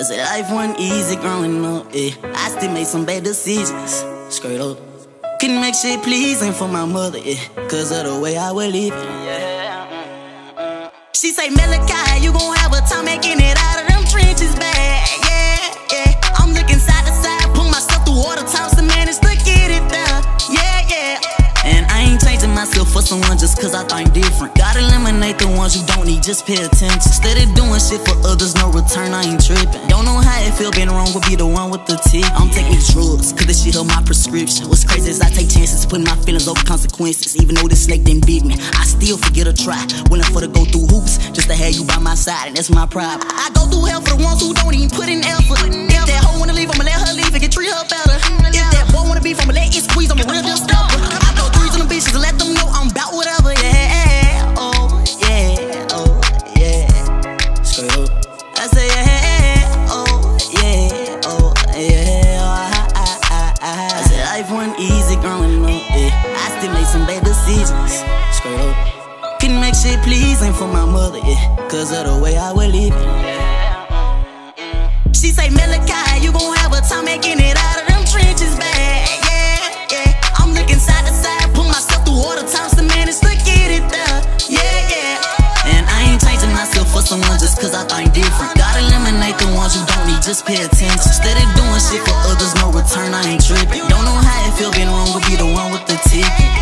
I said life wasn't easy growing up, yeah. I still made some bad decisions, straight up. Couldn't make shit pleasing for my mother, yeah. Cause of the way I was living, yeah. She say, Malachi, you gon' have a time making it out of them trenches, bad, yeah, yeah. I'm looking side to side, myself through the get it there, yeah, yeah. And I ain't changing myself for someone just cause I think different. Gotta eliminate the ones you don't need, just pay attention. Instead of doing shit for others, no return, I ain't tripping. Don't feel, been wrong, will be the one with the T. I'm taking drugs, cause this shit help my prescription. What's crazy is I take chances, putting my feelings over consequences. Even though this snake didn't beat me, I still forget a try. Willing for to go through hoops, just to have you by my side, and that's my pride. I go through hell for the ones who don't even put in effort. If that hoe wanna leave, I'ma let her leave and get growing up, yeah. I still made some bad decisions, straight up. Couldn't make shit pleasing for my mother, yeah. Cause of the way I was living. She say, Malachi, you gon' have a time making it out of them trenches, bad, yeah, yeah. I'm looking side to side, pull myself through all the times to manage to get it there, yeah, yeah. And I ain't changing myself for someone just cause I think different. Gotta eliminate the ones you don't need, just pay attention. Instead weekend.